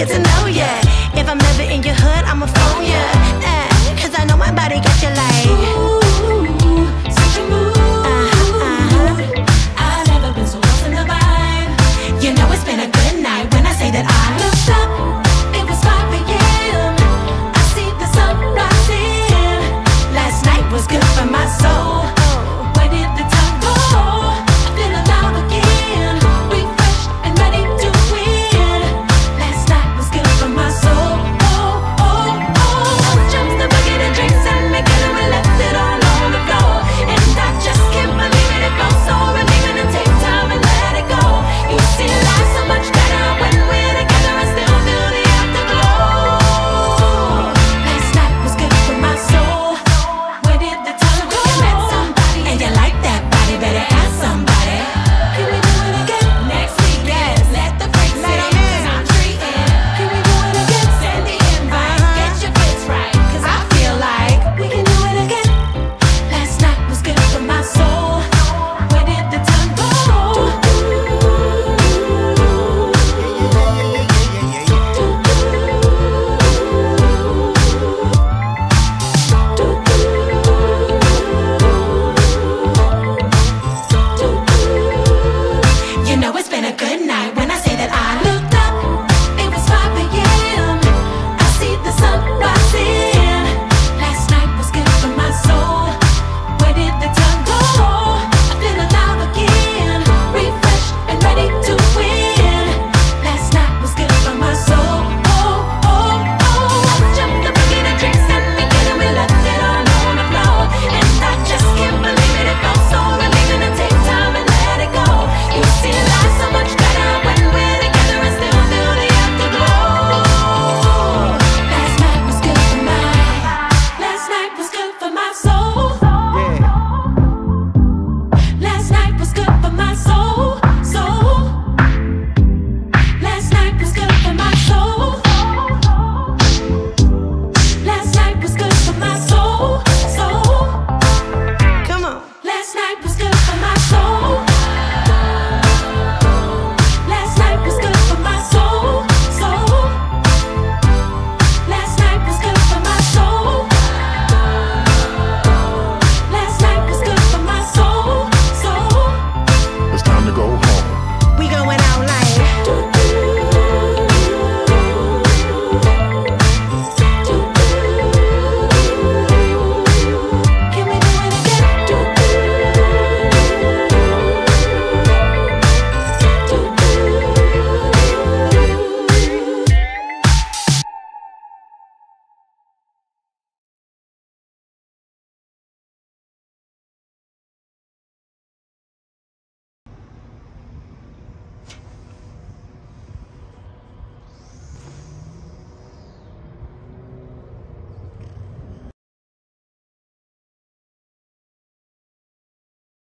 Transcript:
it tonight.